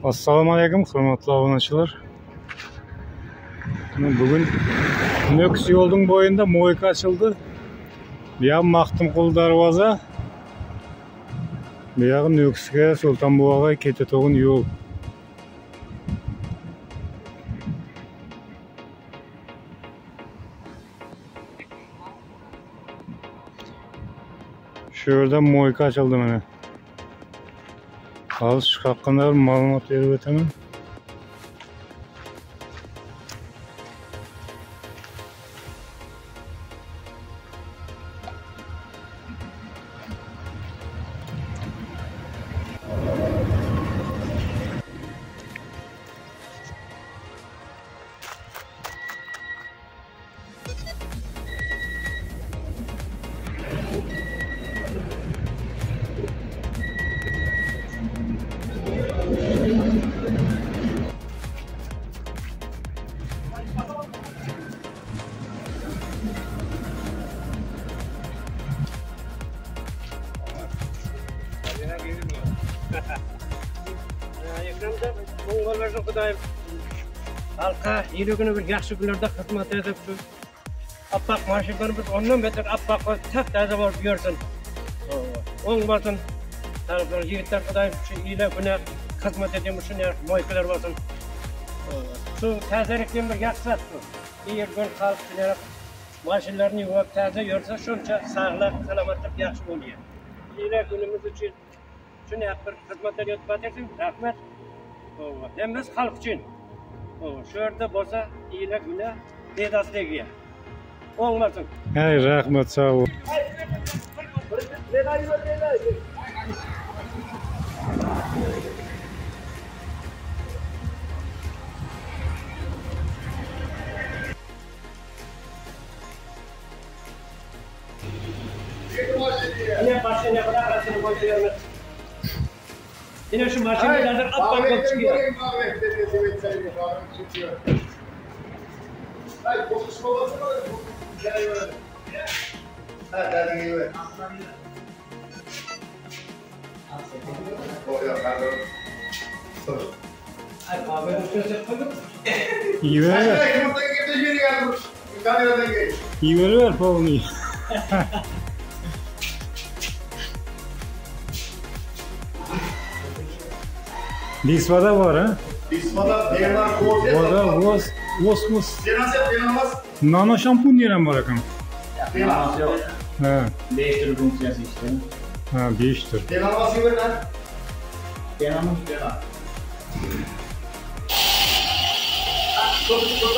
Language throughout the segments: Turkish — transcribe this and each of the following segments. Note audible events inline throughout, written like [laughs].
ассалаумағалейкум алейкум құрметті абонашылар бүгін мөкс жолдың бойында мойка ашылды бұяғы мақтымқұл дарбаза бұяғы нөкіске сұлтанбұғаға тоғын жол жерде мойка ашылды міне mo'yka ochildi mana hozir shu yuragini bir yaxshi kunlarda xizmat etib shu oppoq mashinani bir o'ndan betar oppoq qilib tap toza bo'lib yursin o'ng bo'lsin yigitlar xudoyim shu iyla buni xizmat etaymi shunday moykalar bo'lsin shu tozalikdan bir maqsad shu yurgan xalq mashinalarni yuvib toza yursa shuncha sog'lik salomatlik yaxshi bo'ladi iyla kunimiz uchun shuni bir xizmatlar yotib rahmat hem biz xalq uchun shu yerda bo'lsa iyla guna bedosligiga o'ngmasin hey rahmat sog' ol. Yine başına kadar arasını koyuyoruz yine şu maşinelerden appak olup çıkıyor Ay kahvenin üstüne koyduk iyi ver iyi ver ver polni Lisvada var ha? İsmada Bernard Cortez. Voda, vos, vos, vos. Cenaze Bernard Nano şampun diyelim var akım. Bernard. Ha, Beş tür funksiyası işte. ha, beştir. Bernard gibi lan. Kenamız Bernard. Çok çok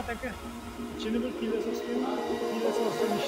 çok. Aldım Ataka. İçini bir pide sos koyayım. Pide sosunu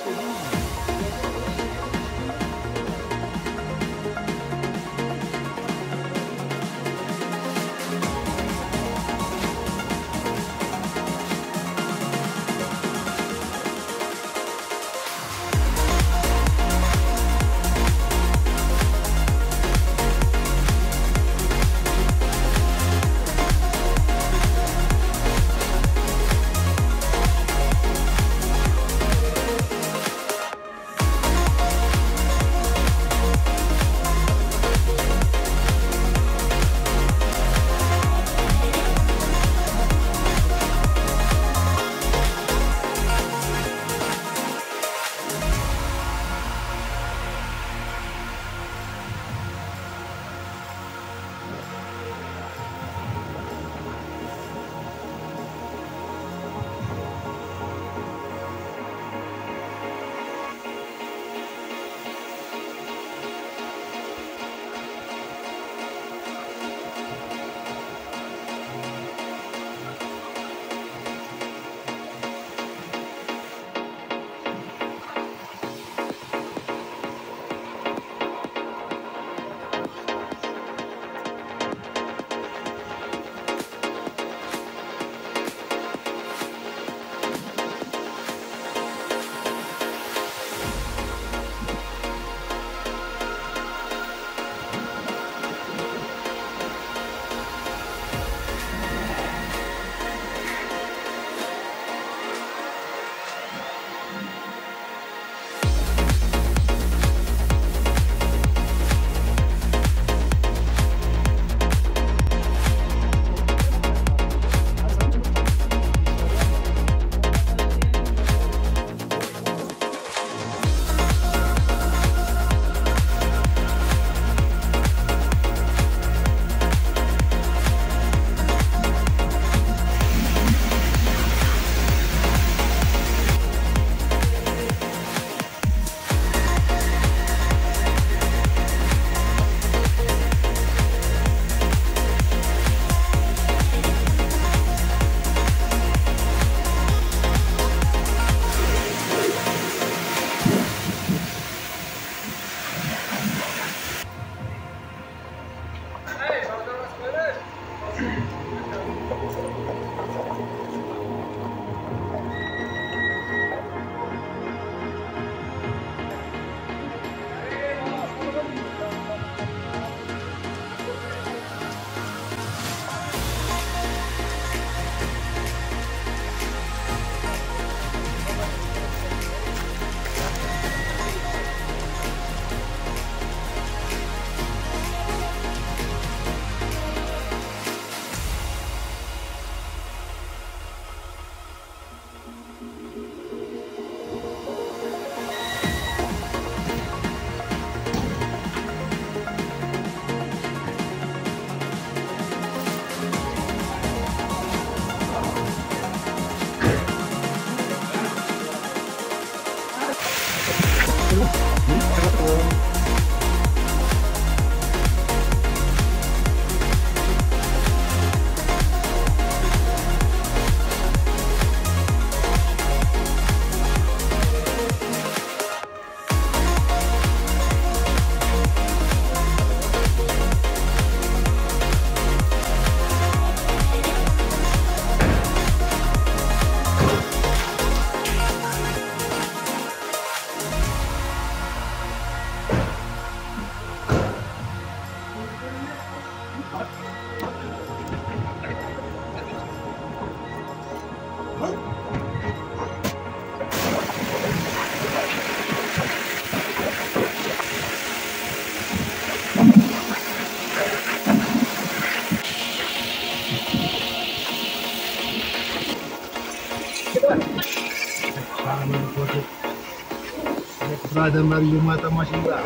Pada Maria Mata Machingá.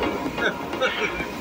[laughs]